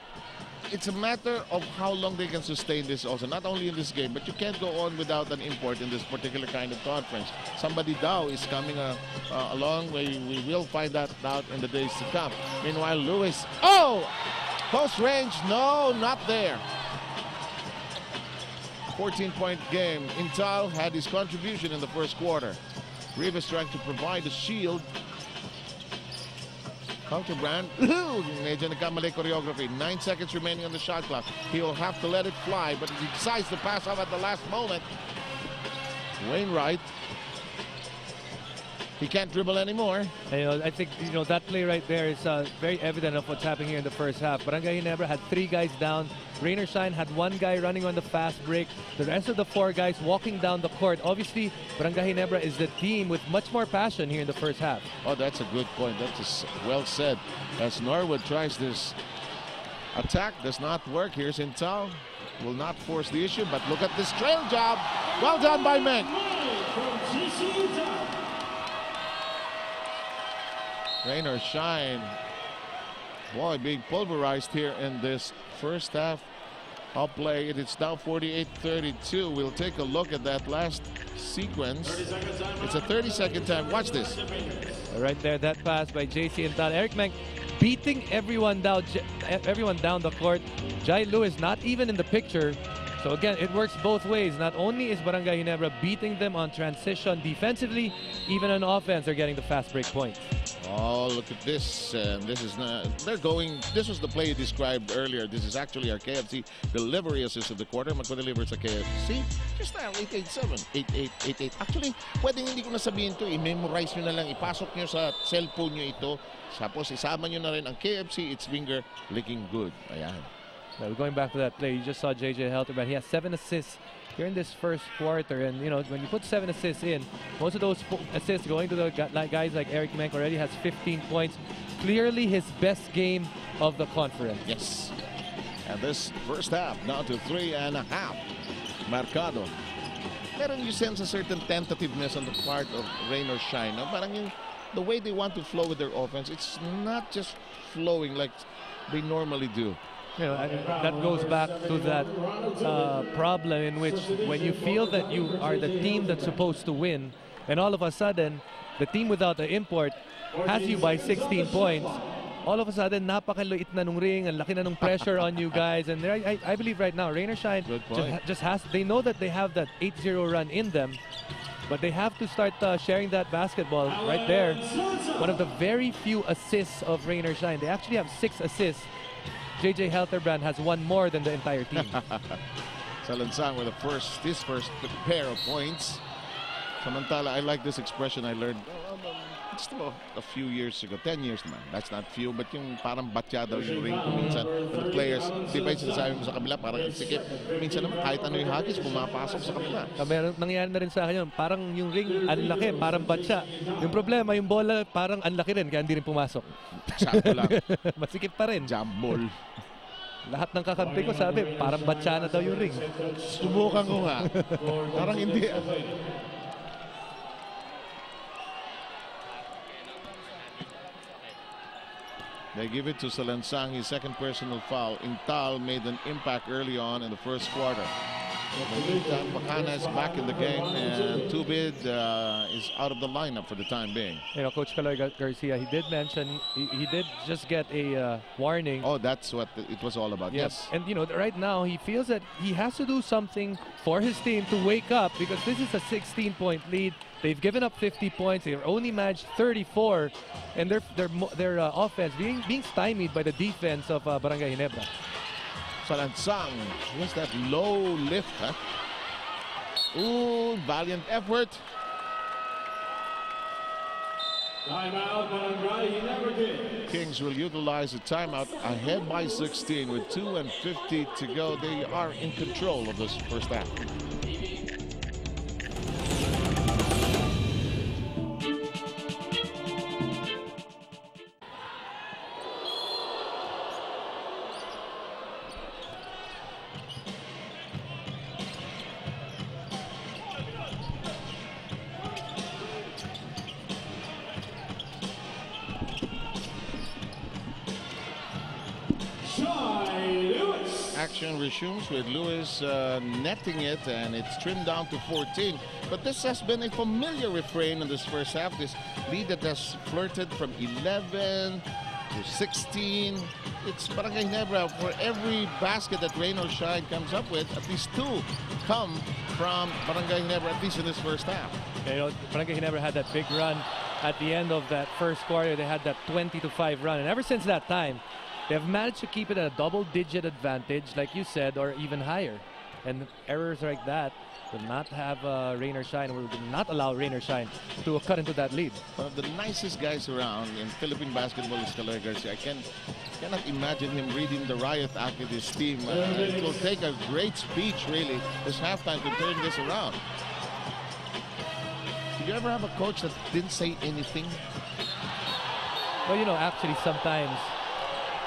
[SPEAKER 1] it's a matter of how long they can sustain this also. Not only in this game, but you can't go on without an import in this particular kind of conference. Somebody Dow is coming uh, uh, along. We, we will find that out in the days to come. Meanwhile, Lewis, oh! Close range, no, not there. 14-point game. Intal had his contribution in the first quarter. Reavis trying to provide a shield. Counterbrand, medyo nagkamali choreography. Nine seconds remaining on the shot clock. He will have to let it fly, but he decides to pass off at the last moment. Wainwright. He can't dribble anymore.
[SPEAKER 2] And, you know, I think you know that play right there is uh, very evident of what's happening here in the first half. Barangay Ginebra had three guys down. Rain or Shine had one guy running on the fast break. The rest of the four guys walking down the court. Obviously, Barangay Ginebra is the team with much more passion here in the first half.
[SPEAKER 1] Oh, that's a good point. That's well said. As Norwood tries this attack, does not work. Here's Intal. Will not force the issue, but look at this trail job. Well done by
[SPEAKER 4] Menk.
[SPEAKER 1] Rain or shine. Boy, being pulverized here in this first half of play. it. It is now 48-32. We'll take a look at that last sequence. It's a 30-second time. Watch this.
[SPEAKER 2] Right there, that pass by JC Intal. Eric Menk beating everyone down, everyone down the court. Jai Lewis not even in the picture. So again, it works both ways. Not only is Barangay Ginebra beating them on transition defensively, even on offense, they're getting the fast break points.
[SPEAKER 1] Oh, look at this. And this is not, they're going, this was the play you described earlier. This is actually our KFC delivery assist of the quarter. Magpa-deliver sa KFC. Just dial 887 8888. Actually, pwedeng hindi ko na sabihin to. I-memorize nyo na lang. Ipasok nyo sa cellphone nyo ito. Tapos isama nyo na rin ang KFC. It's finger licking good. Ayan.
[SPEAKER 2] Now, going back to that play, you just saw JJ Helterbrand. He has seven assists here in this first quarter. And, you know, when you put seven assists in, most of those assists going to the guys like Eric Menk already has 15 points. Clearly his best game of the conference.
[SPEAKER 1] Yes. And this first half down to three and a half. Mercado. Meron you sense a certain tentativeness on the part of rain or shine. Parang yung, the way they want to flow with their offense, it's not just flowing like they normally do.
[SPEAKER 2] You know, that goes back to that uh, problem in which when you feel that you are the team that's supposed to win, and all of a sudden, the team without the import has you by 16 points, all of a sudden, napakaliit na nung ring, ang laki na nung pressure on you guys. And there- I, I believe right now, Rain or Shine just, just has, they know that they have that 8-0 run in them, but they have to start uh, sharing that basketball right there. One of the very few assists of Rain or Shine. They actually have six assists. JJ Helterbrand has one more than the entire team.
[SPEAKER 1] Salansang with the first, his first pair of points. Samantala, I like this expression I learned. "Oh, um, Gusto mo, a few years ago, 10 years naman, that's not few, but yung parang batya daw yung ring minsan, the players, di ba yung sinasabi mo sa kabila, parang ang sikip. Minsan naman, kahit ano yung hagis, pumapasok sa kabila.
[SPEAKER 2] Ah, meron, nangyari na rin sa akin yun. Parang yung ring, ang laki, parang batsa. Yung problema, yung bola, parang ang laki rin, kaya hindi rin pumasok.
[SPEAKER 1] Sakto lang,
[SPEAKER 2] Masikip pa rin.
[SPEAKER 1] jump ball.
[SPEAKER 2] Lahat ng kakampi ko sabi, parang batsa na daw yung ring.
[SPEAKER 1] Subukan ko nga. Parang hindi. They give it to Salansang, his second personal foul. Intal made an impact early on in the first quarter. Meantime, Pacana is back in the game, and Tubid uh, is out of the lineup for the time being.
[SPEAKER 2] You know, Coach Caloy Garcia, he did mention, he, he did just get a uh, warning.
[SPEAKER 1] Oh, that's what it was all about.
[SPEAKER 2] Yep.
[SPEAKER 1] Yes.
[SPEAKER 2] And you know, right now he feels that he has to do something for his team to wake up because this is a 16-point lead. They've given up 50 points. They've only managed 34, and their their their uh, offense being being stymied by the defense of uh, Barangay Ginebra.
[SPEAKER 1] Salansang, what's that low lift, huh? Ooh, valiant effort.
[SPEAKER 4] Timeout, Barangay Ginebra
[SPEAKER 1] Kings will utilize a timeout ahead by 16 with 2 and 50 to go. They are in control of this first half. Action resumes with Lewis uh, netting it, and it's trimmed down to 14. But this has been a familiar refrain in this first half. This lead that has flirted from 11 to 16. It's Barangay Nebra. For every basket that Rain or Shine comes up with, at least two come from Barangay Nebra, at least in this first half.
[SPEAKER 2] You know, Barangay Ginebra had that big run at the end of that first quarter. They had that 20 to 5 run, and ever since that time, they have managed to keep it at a double-digit advantage, like you said, or even higher. And errors like that will not have uh, rain or shine, will not allow rain or shine to cut into that lead.
[SPEAKER 1] One of the nicest guys around in Philippine basketball is Caloy Garcia. I can, cannot imagine him reading the riot act with his team. Uh, it will take a great speech, really, this halftime to turn this around. Did you ever have a coach that didn't say anything?
[SPEAKER 2] Well, you know, actually, sometimes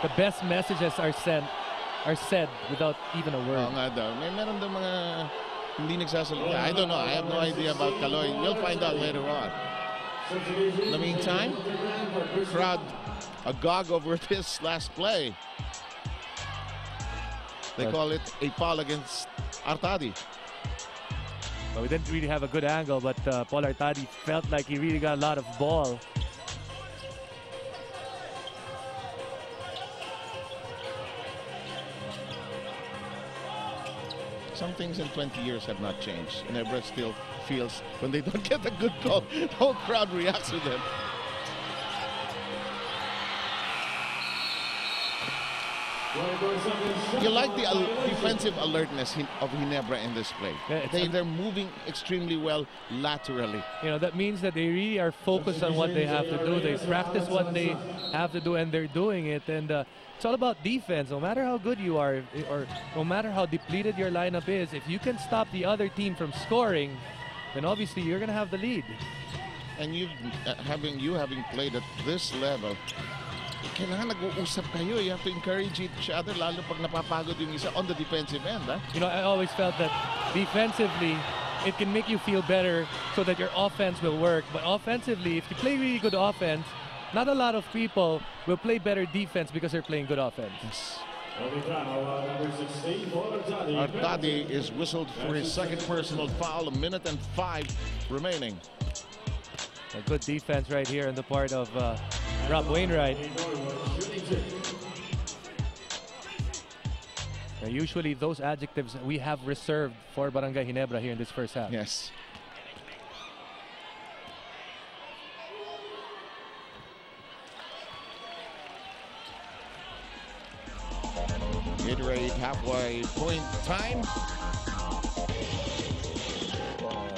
[SPEAKER 2] the best messages are sent are said without even a word.
[SPEAKER 1] Oo nga daw. May meron daw mga hindi nagsasalita. I don't know. I have no idea about Caloy. We'll find out later on. In the meantime, crowd agog over this last play. They call it a foul against Artadi.
[SPEAKER 2] But we didn't really have a good angle, but uh, Paul Artadi felt like he really got a lot of ball.
[SPEAKER 1] Some things in 20 years have not changed. Nebra still feels when they don't get a good call, the whole crowd reacts to them. You like the al- defensive alertness of Ginebra in this play.
[SPEAKER 2] Yeah,
[SPEAKER 1] They, they're moving extremely well laterally.
[SPEAKER 2] You know, that means that they really are focused on what they have to do. They practice what they have to do, and they're doing it. And uh, it's all about defense. No matter how good you are, or no matter how depleted your lineup is, if you can stop the other team from scoring, then obviously you're going to have the lead.
[SPEAKER 1] And you uh, having you having played at this level, kailangan nag-uusap kayo. You have to encourage each other, lalo pag napapagod yung isa on the defensive end. ah.
[SPEAKER 2] You know, I always felt that defensively, it can make you feel better so that your offense will work. But offensively, if you play really good offense, not a lot of people will play better defense because they're playing good offense.
[SPEAKER 4] Only foul, number 16 for Artadi.
[SPEAKER 1] Artadi is whistled for his second personal foul, a minute and five remaining.
[SPEAKER 2] A good defense right here on the part of uh, Rob Wainwright. Now, usually those adjectives we have reserved for Barangay Ginebra here in this first half.
[SPEAKER 1] Yes. Gatorade halfway point time.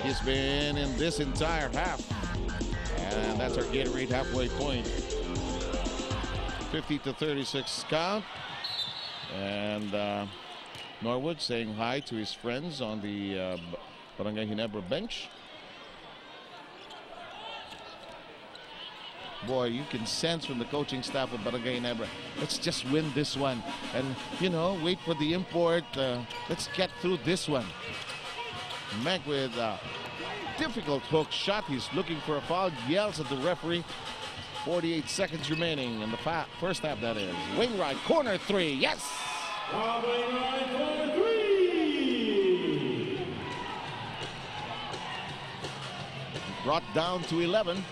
[SPEAKER 1] He's been in this entire half. And that's our Gatorade halfway point. 50 to 36 count. And uh, Norwood saying hi to his friends on the uh, Barangay Ginebra bench. Boy, you can sense from the coaching staff of Barangay Ginebra, let's just win this one. And, you know, wait for the import. Uh, let's get through this one. Mac with a difficult hook shot. He's looking for a foul, yells at the referee. 48 seconds remaining in the first half, that is. Wainwright, corner three, yes!
[SPEAKER 4] Wainwright for three.
[SPEAKER 1] Brought down to 11.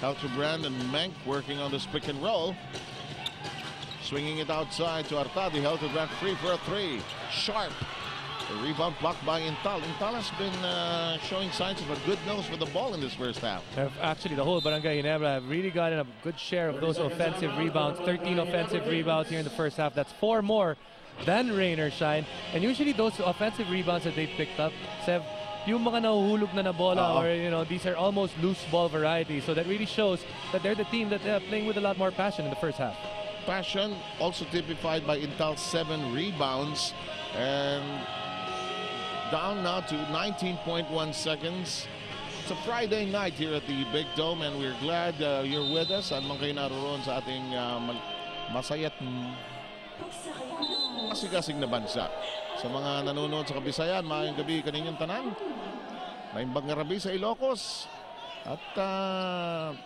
[SPEAKER 1] Helterbrand and Menk working on this pick and roll. Swinging it outside to Artadi. Helterbrand free for a three. Sharp. The rebound blocked by Intal. Intal has been uh, showing signs of a good nose for the ball in this first half.
[SPEAKER 2] Have Actually, the whole Barangay Ginebra have really gotten a good share of those offensive rebounds. 13 offensive rebounds here in the first half. That's four more than Rain or Shine. And usually those offensive rebounds that they picked up, Sev, yung mga nahuhulog na na bola
[SPEAKER 1] Oo.
[SPEAKER 2] or you know these are almost loose ball variety. So that really shows that they're the team that they're playing with a lot more passion in the first half.
[SPEAKER 1] Passion also typified by Intal's seven rebounds and down now to 19.1 seconds. It's a Friday night here at the Big Dome and we're glad uh, you're with us. Saan man kayo naroon sa ating uh, masaya't masigasig na bansa. Sa mga nanonood sa Kabisayan, maayong gabi kaninyong tanan. Maimbang ngarabi sa Ilocos. At ah,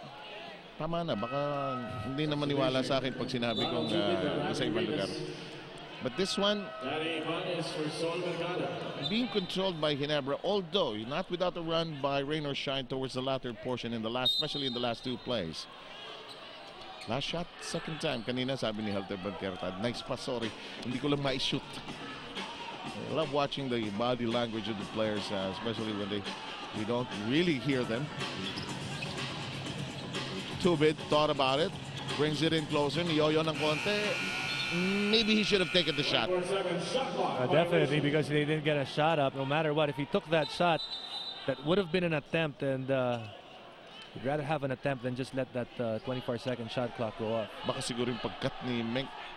[SPEAKER 1] tama na, baka hindi na maniwala sa akin pag sinabi kong uh, nasa ibang lugar. But this one,
[SPEAKER 4] Danny Ibanez for Sol Mercado.
[SPEAKER 1] being controlled by Ginebra, although not without a run by Rain or Shine towards the latter portion in the last, especially in the last two plays. Last shot, second time. Kanina sabi ni Halter Bankertad, nice pass, sorry. Hindi ko lang ma-shoot. I love watching the body language of the players, uh, especially when they we don't really hear them. Tubid thought about it, brings it in closer, niyoyo ng konti. Maybe he should have taken the shot.
[SPEAKER 4] Four seconds shot clock.
[SPEAKER 2] Uh, definitely because they didn't get a shot up. No matter what, if he took that shot, that would have been an attempt, and uh, you'd rather have an attempt than just let that 24-second shot clock go off.
[SPEAKER 1] Baka siguro yung pagkat ni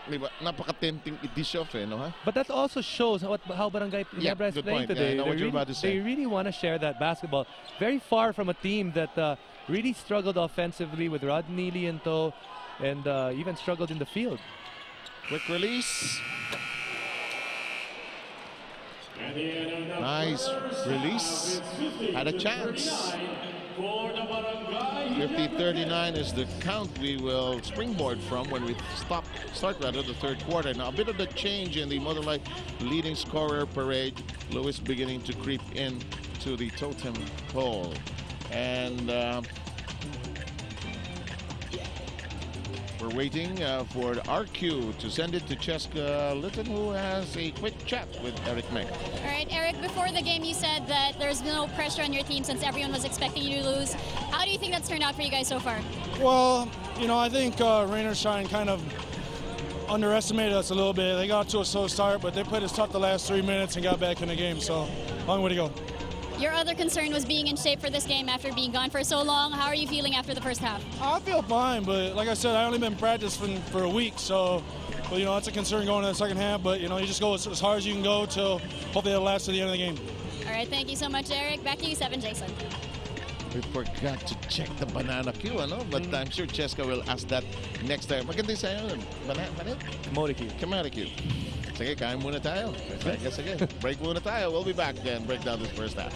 [SPEAKER 1] di ba, napaka-tempting i-dish off eh, no ha?
[SPEAKER 2] But that also shows how, how Barangay
[SPEAKER 1] Yeah,
[SPEAKER 2] Ginebra is playing
[SPEAKER 1] point. Yeah, I
[SPEAKER 2] today.
[SPEAKER 1] know what you're
[SPEAKER 2] really,
[SPEAKER 1] about to say.
[SPEAKER 2] they really want to share that basketball. Very far from a team that uh, really struggled offensively with Rod Neely in tow and uh, even struggled in the field.
[SPEAKER 1] Quick release. Nice release.
[SPEAKER 4] half, it's 50
[SPEAKER 1] Had a chance.
[SPEAKER 4] 39 For the Barangay
[SPEAKER 1] 50-39 is the count we will springboard from when we stop start rather the third quarter. Now a bit of the change in the Motolite leading scorer parade. Lewis beginning to creep in to the totem pole. And uh, we're waiting uh, for RQ to send it to Cheska Litton who has a quick chat with Eric Menk.
[SPEAKER 5] All right, Eric, before the game, you said that there's no pressure on your team since everyone was expecting you to lose. How do you think that's turned out for you guys so far?
[SPEAKER 6] Well, you know, I think uh, Rain or Shine kind of underestimated us a little bit. They got to a slow start, but they played us tough the last three minutes and got back in the game. So, long way to go.
[SPEAKER 5] Your other concern was being in shape for this game after being gone for so long. How are you feeling after the first half?
[SPEAKER 6] Oh, I feel fine, but like I said, I only been practicing for a week, so. But you know, that's a concern going into the second half. But you know, you just go as, as hard as you can go till hopefully it'll last to the end of the game.
[SPEAKER 5] All right, thank you so much, Eric. Back to you, Seven Jason.
[SPEAKER 1] We forgot to check the banana queue, ano? But I'm sure Cheska will ask that next time. Maganda sa'yo, banana, banana?
[SPEAKER 2] Modiki.
[SPEAKER 1] Kamara queue. Sige, kain muna tayo. Sige, sige. Break muna tayo. We'll be back then. Break down this first half.